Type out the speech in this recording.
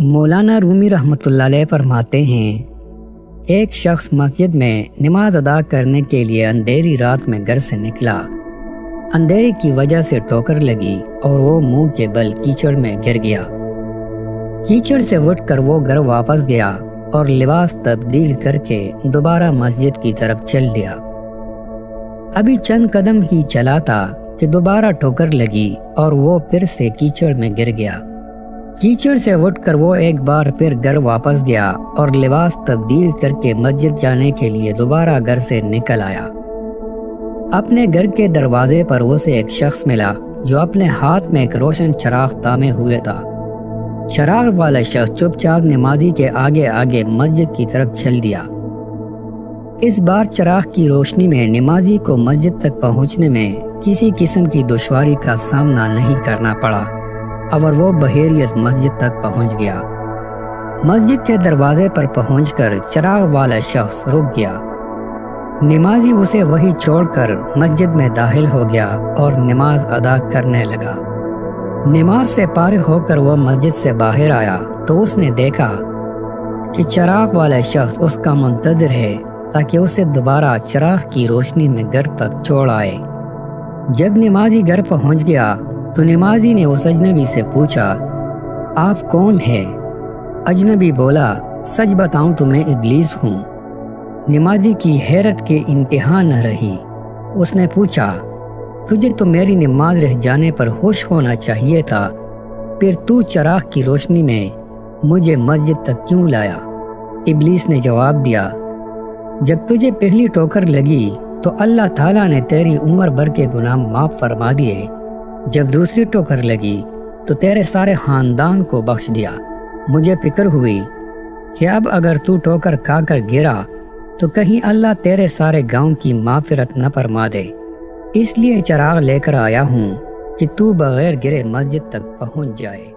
मौलाना रूमी रहमतुल्लाह फरमाते हैं, एक शख्स मस्जिद में नमाज़ अदा करने के लिए अंधेरी रात में घर से निकला। अंधेरे की वजह से ठोकर लगी और वो मुँह के बल कीचड़ में गिर गया। कीचड़ से उठकर वो घर वापस गया और लिबास तब्दील करके दोबारा मस्जिद की तरफ़ चल दिया। अभी चंद कदम ही चला था कि दोबारा ठोकर लगी और वो फिर से कीचड़ में गिर गया। कीचड़ से उठकर वो एक बार फिर घर वापस गया और लिबास तब्दील करके मस्जिद जाने के लिए दोबारा घर से निकल आया। अपने घर के दरवाजे पर उसे एक शख्स मिला, जो अपने हाथ में एक रोशन चराग तामे हुए था। चराग वाला शख्स चुपचाप नमाजी के आगे आगे मस्जिद की तरफ़ चल दिया। इस बार चराग की रोशनी में नमाजी को मस्जिद तक पहुँचने में किसी किस्म की दुश्वारी का सामना नहीं करना पड़ा। और वो बहेरियत मस्जिद तक पहुँच गया। मस्जिद के दरवाजे पर पहुंचकर चराग वाला शख्स रुक गया। नमाजी उसे वही छोड़कर मस्जिद में दाखिल हो गया और नमाज़ अदा करने लगा। नमाज़ से पार होकर वह मस्जिद से बाहर आया तो उसने देखा कि चराग वाला शख्स उसका मुंतजर है ताकि उसे दोबारा चराग की रोशनी में घर तक छोड़ आए। जब नमाजी घर पहुँच गया तो नमाजी ने उस अजनबी से पूछा, आप कौन है? अजनबी बोला, सच बताऊँ तो मैं इबलीस हूँ। नमाजी की हैरत के इंतहा न रही। उसने पूछा, तुझे तो मेरी नमाज़ रह जाने पर होश होना चाहिए था। फिर तू चराग की रोशनी में मुझे मस्जिद तक क्यों लाया? इबलीस ने जवाब दिया, जब तुझे पहली ठोकर लगी तो अल्लाह ताला ने तेरी उम्र भर के गुनाह माफ़ फरमा दिए। जब दूसरी ठोकर लगी तो तेरे सारे खानदान को बख्श दिया। मुझे फ़िक्र हुई कि अब अगर तू ठोकर खाकर गिरा तो कहीं अल्लाह तेरे सारे गाँव की माफिरत न फरमा दे। इसलिए चराग लेकर आया हूँ कि तू बगैर गिरे मस्जिद तक पहुँच जाए।